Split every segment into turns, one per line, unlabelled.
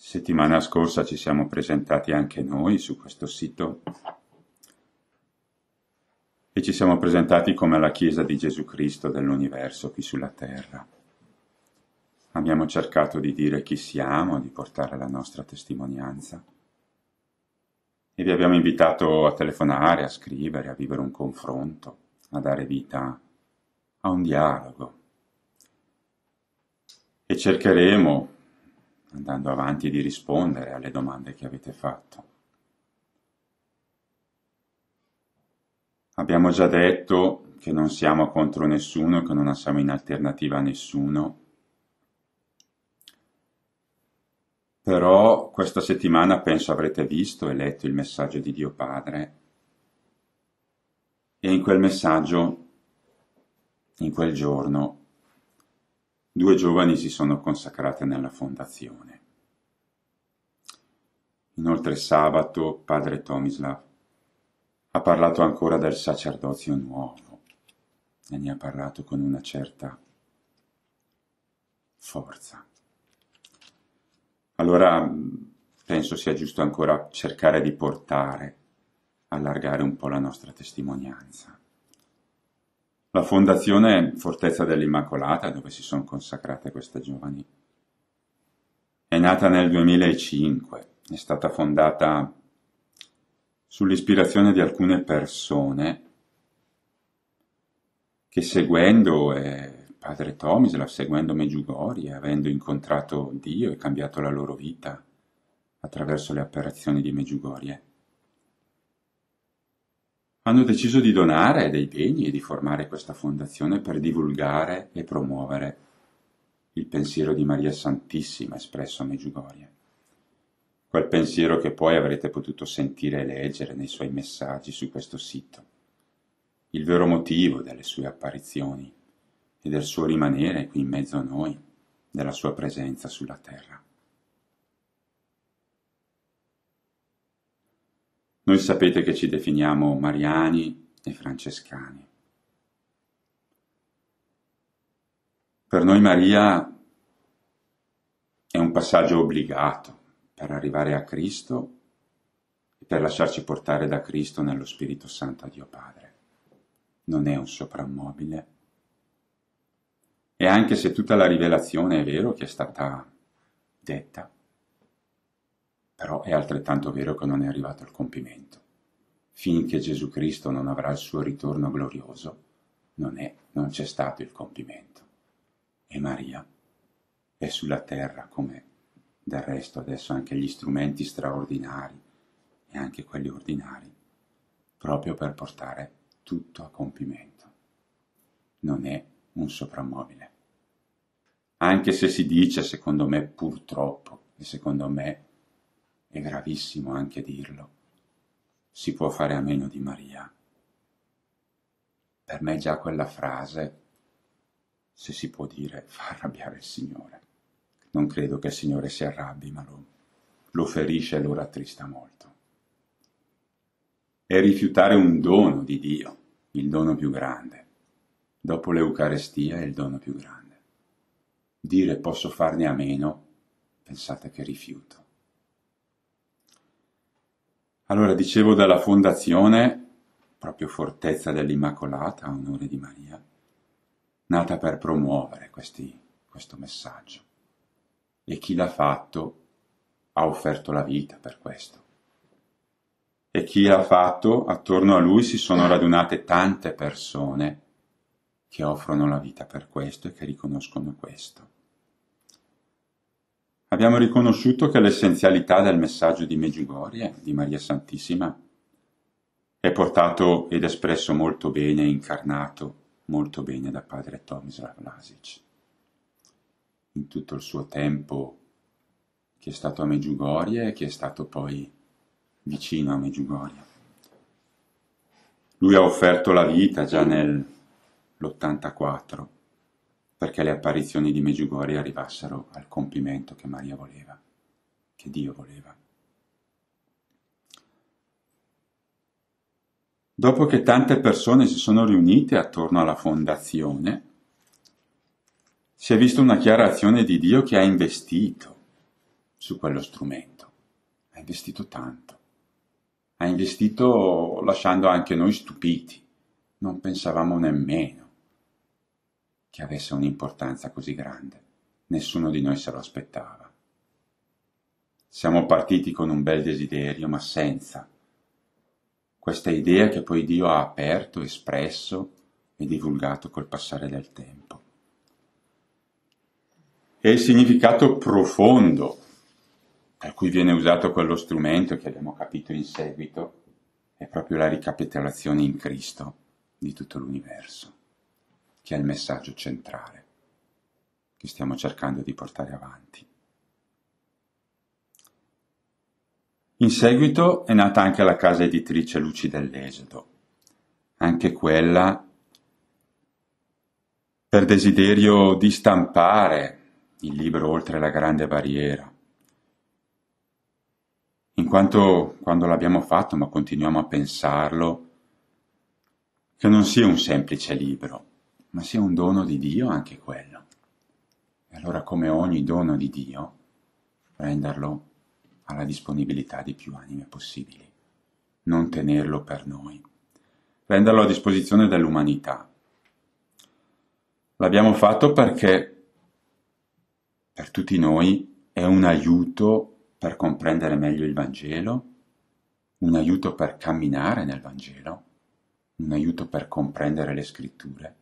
Settimana scorsa ci siamo presentati anche noi su questo sito e ci siamo presentati come la Chiesa di Gesù Cristo dell'universo qui sulla terra. Abbiamo cercato di dire chi siamo, di portare la nostra testimonianza e vi abbiamo invitato a telefonare, a scrivere, a vivere un confronto, a dare vita a un dialogo. E cercheremo andando avanti di rispondere alle domande che avete fatto. Abbiamo già detto che non siamo contro nessuno, che non siamo in alternativa a nessuno, però questa settimana penso avrete visto e letto il messaggio di Dio Padre e in quel messaggio, in quel giorno, due giovani si sono consacrate nella fondazione. Inoltre sabato padre Tomislav ha parlato ancora del sacerdozio nuovo e ne ha parlato con una certa forza. Allora penso sia giusto ancora cercare di portare, allargare un po' la nostra testimonianza. La fondazione Fortezza dell'Immacolata, dove si sono consacrate queste giovani, è nata nel 2005, è stata fondata sull'ispirazione di alcune persone che seguendo eh, padre Tomislav, seguendo Meggiugori, avendo incontrato Dio e cambiato la loro vita attraverso le apparizioni di Meggiugorie, hanno deciso di donare dei beni e di formare questa fondazione per divulgare e promuovere il pensiero di Maria Santissima espresso a Meggiugorie. Quel pensiero che poi avrete potuto sentire e leggere nei suoi messaggi su questo sito. Il vero motivo delle sue apparizioni e del suo rimanere qui in mezzo a noi, della sua presenza sulla terra. Noi sapete che ci definiamo mariani e francescani. Per noi Maria è un passaggio obbligato per arrivare a Cristo e per lasciarci portare da Cristo nello Spirito Santo a Dio Padre. Non è un soprammobile. E anche se tutta la rivelazione è vero che è stata detta, però è altrettanto vero che non è arrivato al compimento. Finché Gesù Cristo non avrà il suo ritorno glorioso, non, è, non c'è stato il compimento. E Maria è sulla terra come del resto adesso anche gli strumenti straordinari e anche quelli ordinari, proprio per portare tutto a compimento. Non è un soprammobile. Anche se si dice, secondo me purtroppo, e secondo me è gravissimo anche dirlo, si può fare a meno di Maria. Per me già quella frase, se si può dire, fa arrabbiare il Signore. Non credo che il Signore si arrabbi, ma lo, lo ferisce e lo rattrista molto. È rifiutare un dono di Dio, il dono più grande. Dopo l'Eucarestia è il dono più grande. Dire posso farne a meno, pensate che rifiuto. Allora, dicevo dalla fondazione, proprio Fortezza dell'Immacolata, onore di Maria, nata per promuovere questi, questo messaggio. E chi l'ha fatto ha offerto la vita per questo. E chi l'ha fatto, attorno a lui si sono radunate tante persone che offrono la vita per questo e che riconoscono questo. Abbiamo riconosciuto che l'essenzialità del messaggio di Meggiugorie, di Maria Santissima, è portato ed espresso molto bene, incarnato molto bene da padre Tomislav Lasic. In tutto il suo tempo che è stato a Meggiugorie e che è stato poi vicino a Meggiugorie. Lui ha offerto la vita già nell'84 perché le apparizioni di Meggiugorie arrivassero al compimento che Maria voleva, che Dio voleva. Dopo che tante persone si sono riunite attorno alla fondazione, si è vista una chiara azione di Dio che ha investito su quello strumento. Ha investito tanto. Ha investito lasciando anche noi stupiti. Non pensavamo nemmeno che avesse un'importanza così grande. Nessuno di noi se lo aspettava. Siamo partiti con un bel desiderio, ma senza questa idea che poi Dio ha aperto, espresso e divulgato col passare del tempo. E il significato profondo per cui viene usato quello strumento che abbiamo capito in seguito è proprio la ricapitolazione in Cristo di tutto l'universo, che è il messaggio centrale che stiamo cercando di portare avanti. In seguito è nata anche la casa editrice Luci dell'Esodo, anche quella per desiderio di stampare il libro Oltre la grande barriera, in quanto quando l'abbiamo fatto, ma continuiamo a pensarlo, che non sia un semplice libro, ma sia un dono di Dio anche quello. E allora come ogni dono di Dio, renderlo alla disponibilità di più anime possibili, non tenerlo per noi, renderlo a disposizione dell'umanità. L'abbiamo fatto perché per tutti noi è un aiuto per comprendere meglio il Vangelo, un aiuto per camminare nel Vangelo, un aiuto per comprendere le scritture,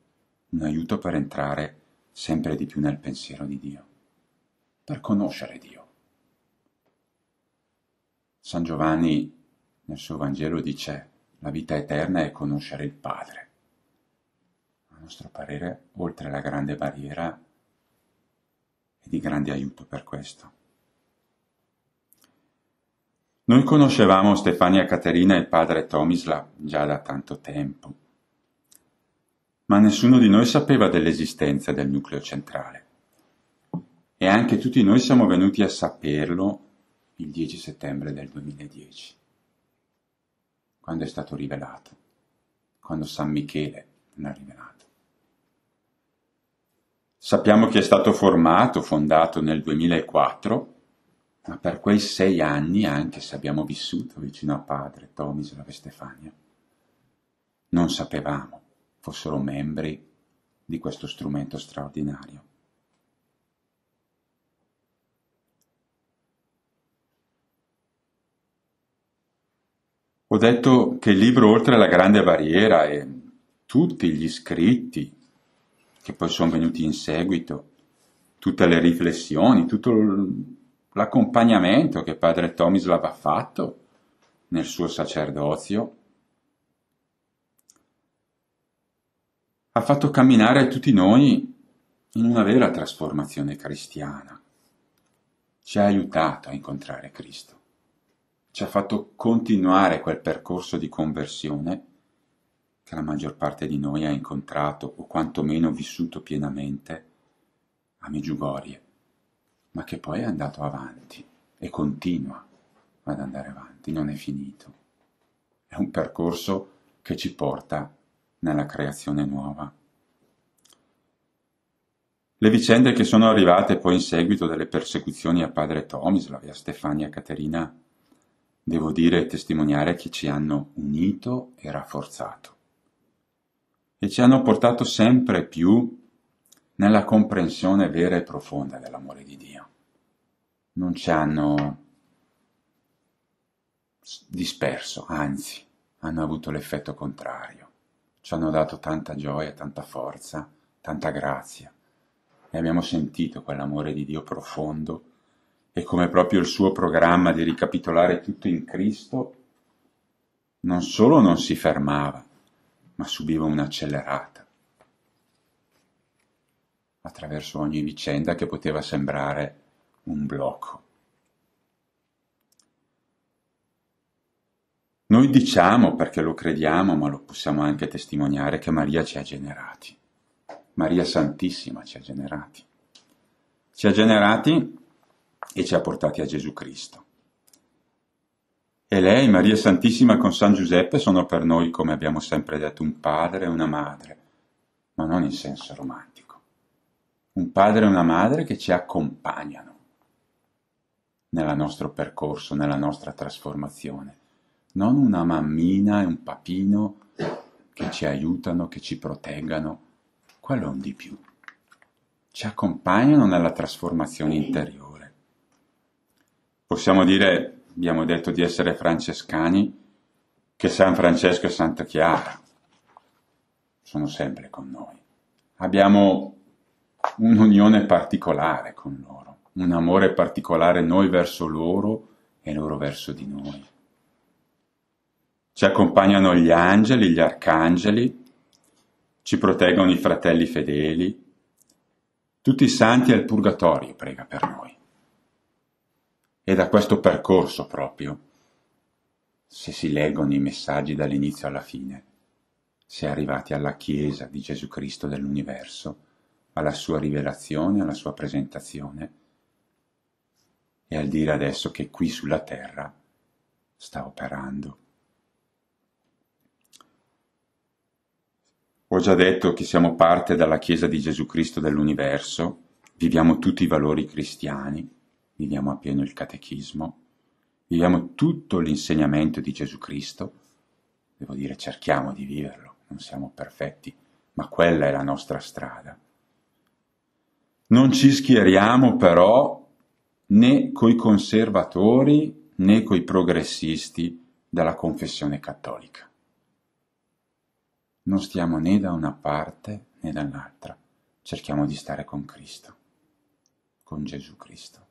un aiuto per entrare sempre di più nel pensiero di Dio, per conoscere Dio. San Giovanni nel suo Vangelo dice la vita eterna è conoscere il Padre. A nostro parere, oltre la grande barriera, è di grande aiuto per questo. Noi conoscevamo Stefania Caterina e il padre Tomislav già da tanto tempo, ma nessuno di noi sapeva dell'esistenza del nucleo centrale. E anche tutti noi siamo venuti a saperlo il 10 settembre del 2010, quando è stato rivelato, quando San Michele l'ha rivelato. Sappiamo che è stato formato, fondato nel 2004, ma per quei sei anni, anche se abbiamo vissuto vicino a padre Tomislav e Stefania, non sapevamo fossero membri di questo strumento straordinario. Ho detto che il libro Oltre la grande barriera e tutti gli scritti che poi sono venuti in seguito, tutte le riflessioni, tutto l'accompagnamento che padre Tomislav ha fatto nel suo sacerdozio, ha fatto camminare tutti noi in una vera trasformazione cristiana. Ci ha aiutato a incontrare Cristo ci ha fatto continuare quel percorso di conversione che la maggior parte di noi ha incontrato o quantomeno vissuto pienamente a Meggiugorie, ma che poi è andato avanti e continua ad andare avanti, non è finito. È un percorso che ci porta nella creazione nuova. Le vicende che sono arrivate poi in seguito delle persecuzioni a padre Tomislav e a Stefania Caterina devo dire e testimoniare che ci hanno unito e rafforzato e ci hanno portato sempre più nella comprensione vera e profonda dell'amore di Dio. Non ci hanno disperso, anzi, hanno avuto l'effetto contrario. Ci hanno dato tanta gioia, tanta forza, tanta grazia e abbiamo sentito quell'amore di Dio profondo e come proprio il suo programma di ricapitolare tutto in Cristo non solo non si fermava, ma subiva un'accelerata attraverso ogni vicenda che poteva sembrare un blocco. Noi diciamo, perché lo crediamo, ma lo possiamo anche testimoniare, che Maria ci ha generati. Maria Santissima ci ha generati. Ci ha generati e ci ha portati a Gesù Cristo. E lei, Maria Santissima con San Giuseppe, sono per noi, come abbiamo sempre detto, un padre e una madre, ma non in senso romantico. Un padre e una madre che ci accompagnano nel nostro percorso, nella nostra trasformazione. Non una mammina e un papino che ci aiutano, che ci proteggano, quello è un di più. Ci accompagnano nella trasformazione interiore. Possiamo dire, abbiamo detto di essere francescani, che San Francesco e Santa Chiara sono sempre con noi. Abbiamo un'unione particolare con loro, un amore particolare noi verso loro e loro verso di noi. Ci accompagnano gli angeli, gli arcangeli, ci proteggono i fratelli fedeli, tutti i santi e il purgatorio prega per noi. E da questo percorso proprio, se si leggono i messaggi dall'inizio alla fine, si è arrivati alla Chiesa di Gesù Cristo dell'universo, alla sua rivelazione, alla sua presentazione e al dire adesso che qui sulla terra sta operando. Ho già detto che siamo parte dalla Chiesa di Gesù Cristo dell'universo, viviamo tutti i valori cristiani, viviamo appieno il catechismo, viviamo tutto l'insegnamento di Gesù Cristo, devo dire cerchiamo di viverlo, non siamo perfetti, ma quella è la nostra strada. Non ci schieriamo però né coi conservatori né coi progressisti della confessione cattolica. Non stiamo né da una parte né dall'altra, cerchiamo di stare con Cristo, con Gesù Cristo.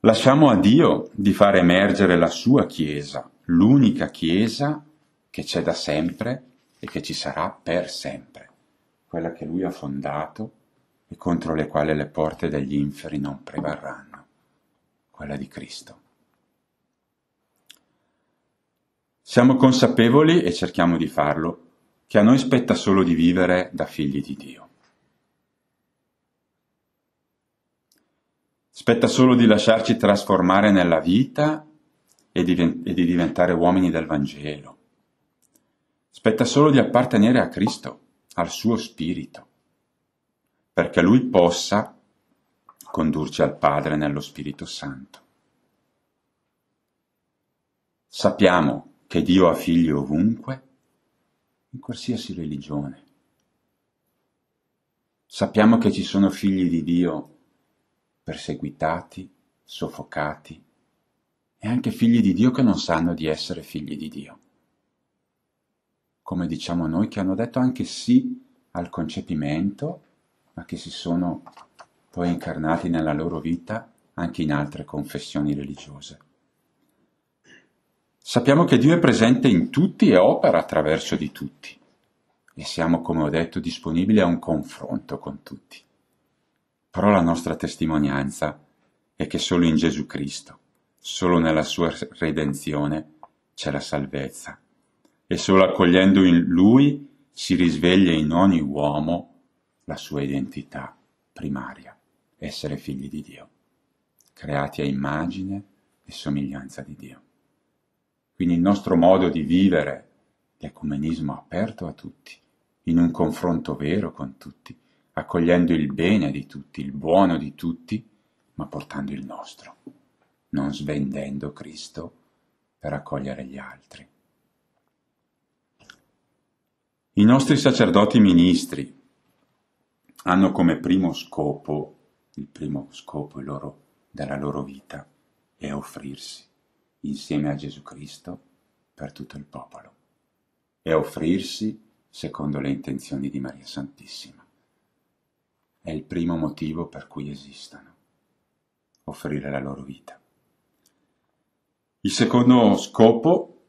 Lasciamo a Dio di far emergere la sua Chiesa, l'unica Chiesa che c'è da sempre e che ci sarà per sempre quella che lui ha fondato e contro le quali le porte degli inferi non prevarranno, quella di Cristo. Siamo consapevoli, e cerchiamo di farlo, che a noi spetta solo di vivere da figli di Dio. Spetta solo di lasciarci trasformare nella vita e di, e di diventare uomini del Vangelo. Spetta solo di appartenere a Cristo al suo spirito, perché lui possa condurci al Padre nello Spirito Santo. Sappiamo che Dio ha figli ovunque, in qualsiasi religione. Sappiamo che ci sono figli di Dio perseguitati, soffocati e anche figli di Dio che non sanno di essere figli di Dio come diciamo noi, che hanno detto anche sì al concepimento, ma che si sono poi incarnati nella loro vita anche in altre confessioni religiose. Sappiamo che Dio è presente in tutti e opera attraverso di tutti e siamo, come ho detto, disponibili a un confronto con tutti. Però la nostra testimonianza è che solo in Gesù Cristo, solo nella sua redenzione c'è la salvezza e solo accogliendo in lui si risveglia in ogni uomo la sua identità primaria, essere figli di Dio, creati a immagine e somiglianza di Dio. Quindi il nostro modo di vivere l'ecumenismo aperto a tutti, in un confronto vero con tutti, accogliendo il bene di tutti, il buono di tutti, ma portando il nostro, non svendendo Cristo per accogliere gli altri. I nostri sacerdoti ministri hanno come primo scopo, il primo scopo loro, della loro vita, è offrirsi insieme a Gesù Cristo per tutto il popolo e offrirsi secondo le intenzioni di Maria Santissima. È il primo motivo per cui esistono, offrire la loro vita. Il secondo scopo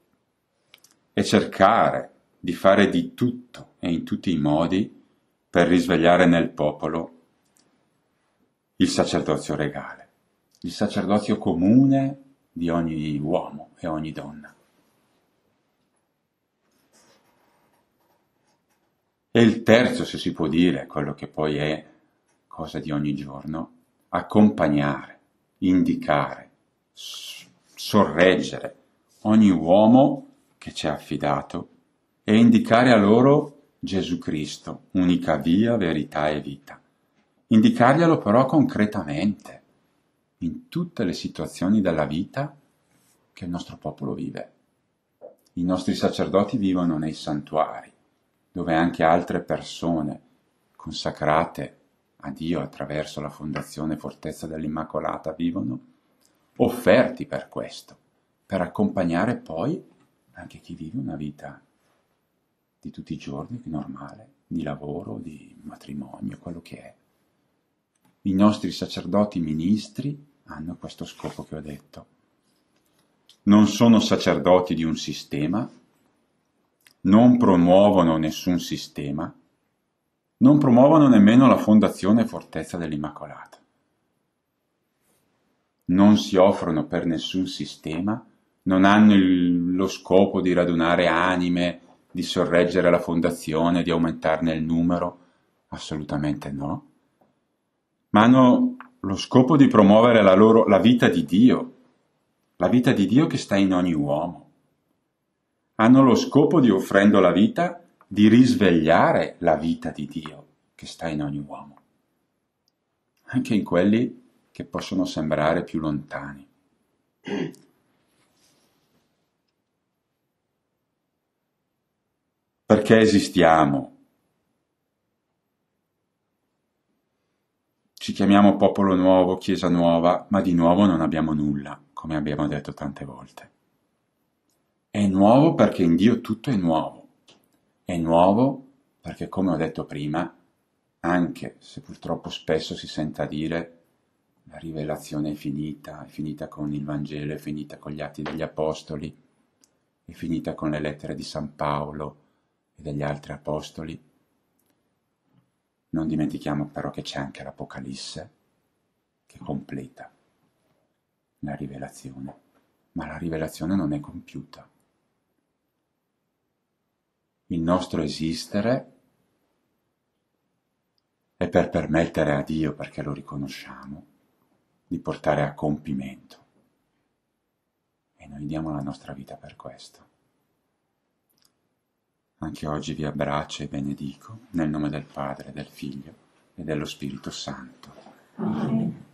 è cercare di fare di tutto e in tutti i modi per risvegliare nel popolo il sacerdozio regale, il sacerdozio comune di ogni uomo e ogni donna. E il terzo, se si può dire, quello che poi è cosa di ogni giorno, accompagnare, indicare, sorreggere ogni uomo che ci ha affidato e indicare a loro Gesù Cristo, unica via, verità e vita. Indicarglielo però concretamente, in tutte le situazioni della vita che il nostro popolo vive. I nostri sacerdoti vivono nei santuari, dove anche altre persone consacrate a Dio attraverso la Fondazione Fortezza dell'Immacolata vivono, offerti per questo, per accompagnare poi anche chi vive una vita di tutti i giorni, normale, di lavoro, di matrimonio, quello che è. I nostri sacerdoti ministri hanno questo scopo che ho detto. Non sono sacerdoti di un sistema, non promuovono nessun sistema, non promuovono nemmeno la Fondazione Fortezza dell'Immacolata. Non si offrono per nessun sistema, non hanno il, lo scopo di radunare anime, di sorreggere la fondazione, di aumentarne il numero, assolutamente no, ma hanno lo scopo di promuovere la, loro, la vita di Dio, la vita di Dio che sta in ogni uomo. Hanno lo scopo di, offrendo la vita, di risvegliare la vita di Dio che sta in ogni uomo, anche in quelli che possono sembrare più lontani. Perché esistiamo? Ci chiamiamo popolo nuovo, chiesa nuova, ma di nuovo non abbiamo nulla, come abbiamo detto tante volte. È nuovo perché in Dio tutto è nuovo è nuovo perché, come ho detto prima, anche se purtroppo spesso si senta dire la rivelazione è finita, è finita con il Vangelo, è finita con gli atti degli Apostoli, è finita con le lettere di San Paolo e degli altri Apostoli. Non dimentichiamo però che c'è anche l'Apocalisse che completa la rivelazione, ma la rivelazione non è compiuta il nostro esistere è per permettere a Dio, perché lo riconosciamo, di portare a compimento. E noi diamo la nostra vita per questo. Anche oggi vi abbraccio e benedico nel nome del Padre, del Figlio e dello Spirito Santo. Amen.